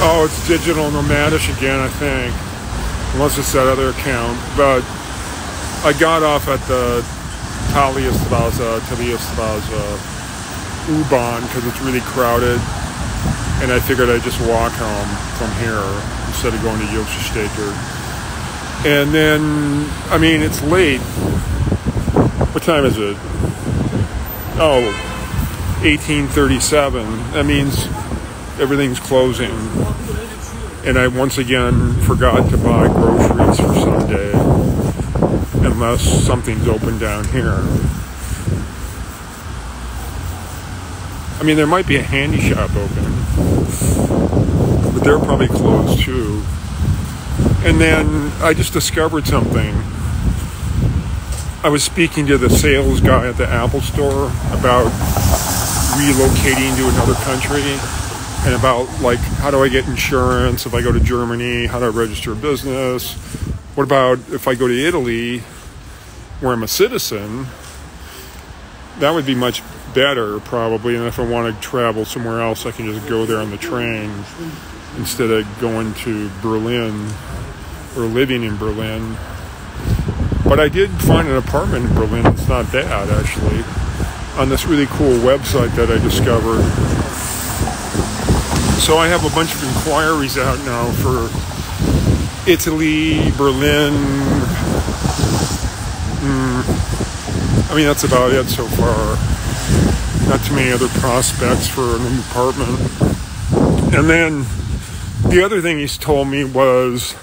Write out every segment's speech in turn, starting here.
Oh, it's digital nomadish again, I think. Unless it's that other account. But I got off at the Thaliastraße, Talia Straza, U-Bahn because it's really crowded. And I figured I'd just walk home from here instead of going to Josefstädter. And then, I mean, it's late. What time is it? Oh, 1837. That means everything's closing. And I once again forgot to buy groceries for Sunday unless something's open down here. I mean, there might be a handy shop open, but they're probably closed too. And then I just discovered something. I was speaking to the sales guy at the Apple store about relocating to another country and about like how do I get insurance if I go to Germany, how do I register a business? What about if I go to Italy where I'm a citizen? That would be much better probably and if I want to travel somewhere else I can just go there on the train instead of going to Berlin or living in Berlin. But I did find an apartment in Berlin. It's not bad actually on this really cool website that I discovered. So I have a bunch of inquiries out now for Italy, Berlin. Mm, I mean, that's about it so far. Not too many other prospects for an apartment. And then the other thing he's told me was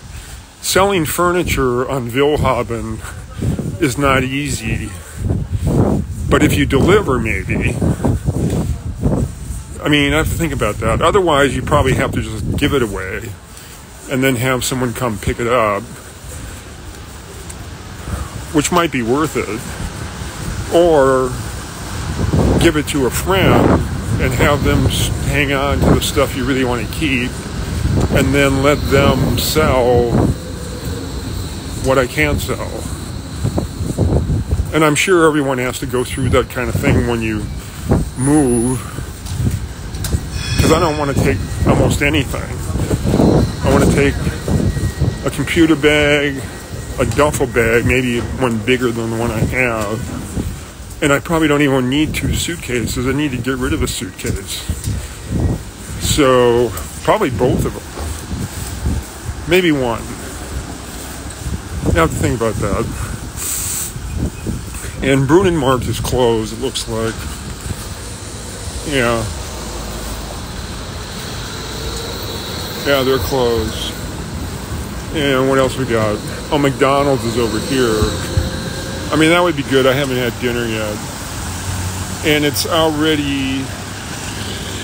selling furniture on Willhaben is not easy. But if you deliver, maybe. I mean, I have to think about that. Otherwise, you probably have to just give it away and then have someone come pick it up, which might be worth it. Or give it to a friend and have them hang on to the stuff you really want to keep and then let them sell what I can't sell. And I'm sure everyone has to go through that kind of thing when you move. Because I don't want to take almost anything. I want to take a computer bag, a duffel bag, maybe one bigger than the one I have. And I probably don't even need two suitcases. I need to get rid of a suitcase. So, probably both of them. Maybe one. You have to think about that. And Markt is closed, it looks like. Yeah. Yeah, they're closed. And what else we got? Oh, McDonald's is over here. I mean, that would be good. I haven't had dinner yet. And it's already.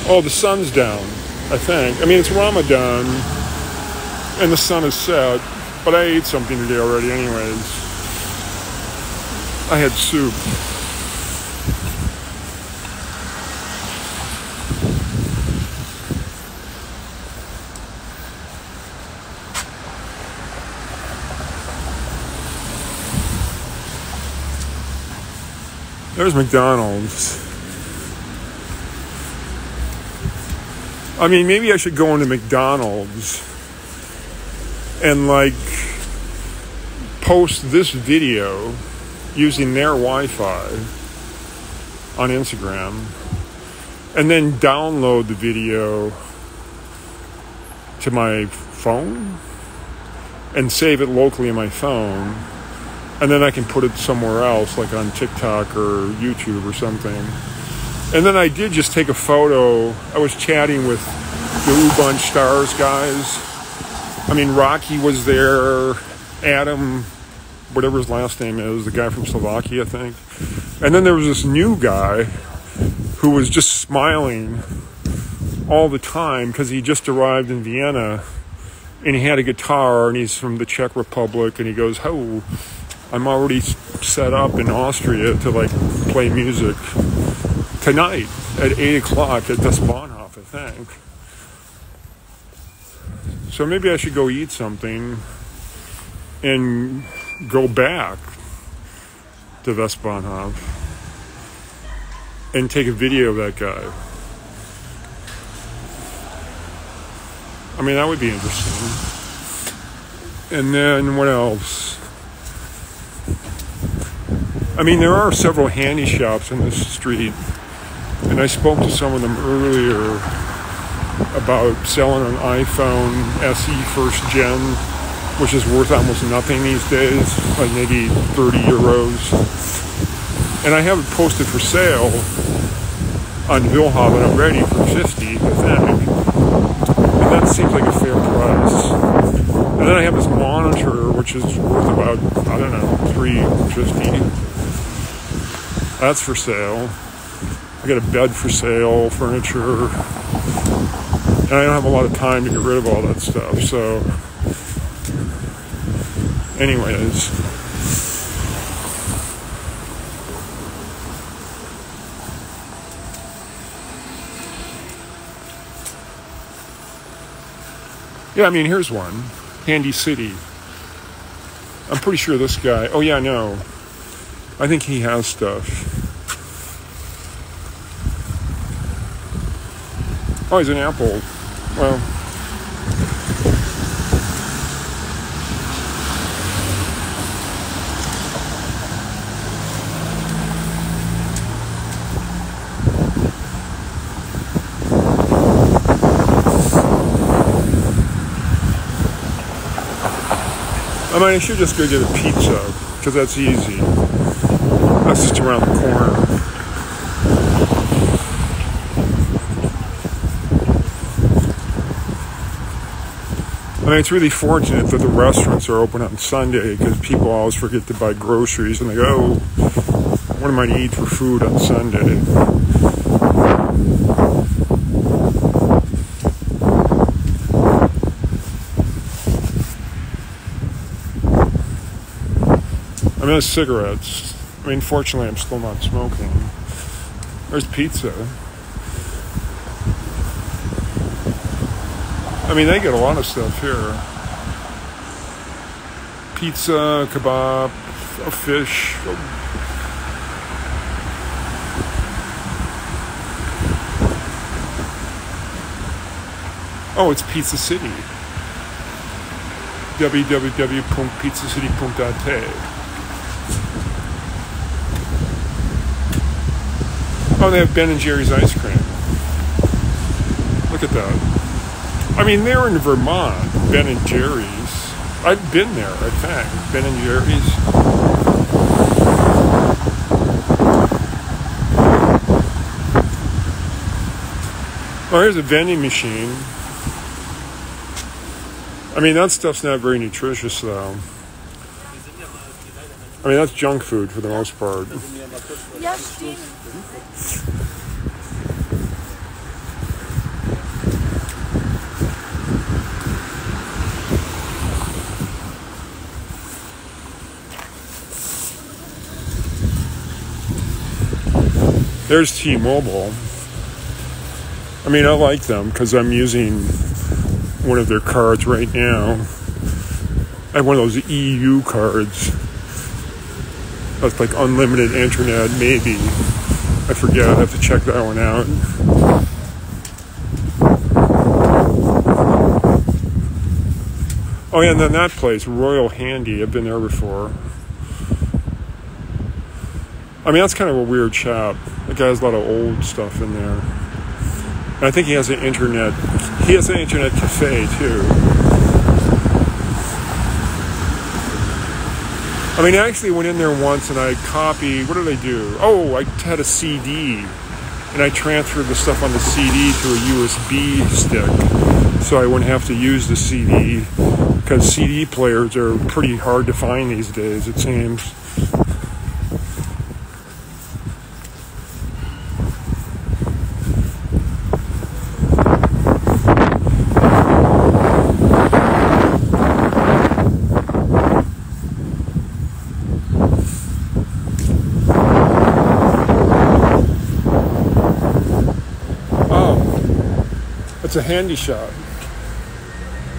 Oh, the sun's down, I think. I mean, it's Ramadan, and the sun is set. But I ate something today already, anyways. I had soup. There's McDonald's. I mean, maybe I should go into McDonald's and like post this video using their Wi-Fi on Instagram and then download the video to my phone and save it locally in my phone and then I can put it somewhere else like on TikTok or YouTube or something. And then I did just take a photo. I was chatting with the U-Bahn Stars guys I mean, Rocky was there, Adam, whatever his last name is, the guy from Slovakia, I think. And then there was this new guy who was just smiling all the time because he just arrived in Vienna and he had a guitar and he's from the Czech Republic and he goes, Oh, I'm already set up in Austria to like play music tonight at 8 o'clock at Das Bahnhof, I think. So maybe I should go eat something and go back to Westbahnhof and take a video of that guy. I mean, that would be interesting. And then what else? I mean, there are several handy shops in this street, and I spoke to some of them earlier about selling an iPhone SE first gen, which is worth almost nothing these days, like maybe 30 euros. And I have it posted for sale on Willhaben already for 50, I think. And that seems like a fair price. And then I have this monitor, which is worth about, I don't know, 350 that's for sale. I got a bed for sale, furniture. And I don't have a lot of time to get rid of all that stuff. So, anyways. Yeah, I mean, here's one Handy City. I'm pretty sure this guy, oh, yeah, no. I think he has stuff. Oh, he's an apple. Well. I mean, I should just go get a pizza because that's easy. That's just around the corner. Mean, it's really fortunate that the restaurants are open on Sunday because people always forget to buy groceries and they go, oh, what am I to eat for food on Sunday? I mean, cigarettes. I mean, fortunately, I'm still not smoking. There's pizza. I mean, they get a lot of stuff here pizza, kebab, a fish. Oh, it's Pizza City. www.pizzacity.at Oh, they have Ben and Jerry's ice cream. Look at that. I mean, they're in Vermont, Ben and Jerry's. I've been there, I think. Ben and Jerry's. Oh, here's a vending machine. I mean, that stuff's not very nutritious, though. I mean, that's junk food for the most part. There's T-Mobile. I mean, I like them because I'm using one of their cards right now. I have one of those EU cards. That's like unlimited internet, maybe. I forget. I have to check that one out. Oh yeah, and then that place, Royal Handy. I've been there before. I mean, that's kind of a weird shop. Guy has a lot of old stuff in there. And I think he has an internet. He has an internet cafe too. I mean, I actually went in there once and I copied. What did I do? Oh, I had a CD, and I transferred the stuff on the CD to a USB stick, so I wouldn't have to use the CD because CD players are pretty hard to find these days. It seems. It's a handy shop.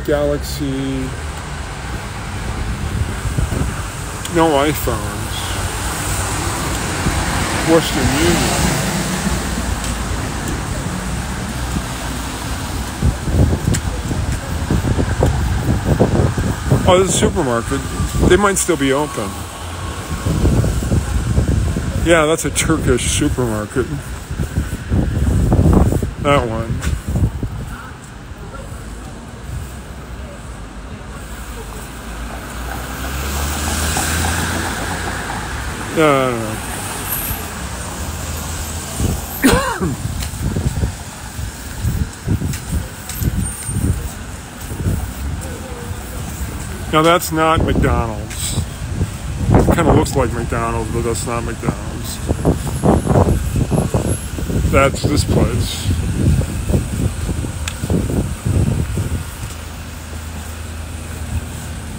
Galaxy. No iPhones. Western Union. Oh, this is a supermarket. They might still be open. Yeah, that's a Turkish supermarket. That one. No, I don't. Now that's not McDonald's. It kind of looks like McDonald's, but that's not McDonald's. That's this place.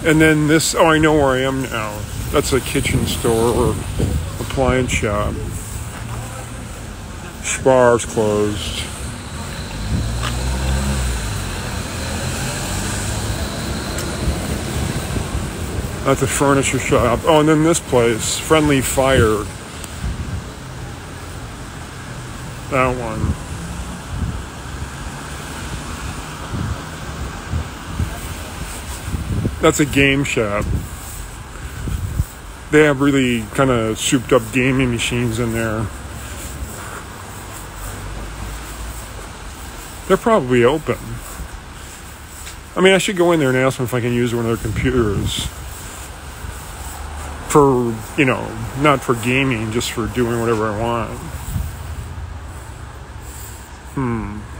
And then this, oh, I know where I am now. That's a kitchen store or appliance shop. Spar's closed. That's a furniture shop. Oh, and then this place, Friendly Fire. That one. That's a game shop. They have really kind of souped up gaming machines in there. They're probably open. I mean, I should go in there and ask them if I can use one of their computers for you know not for gaming just for doing whatever i want hmm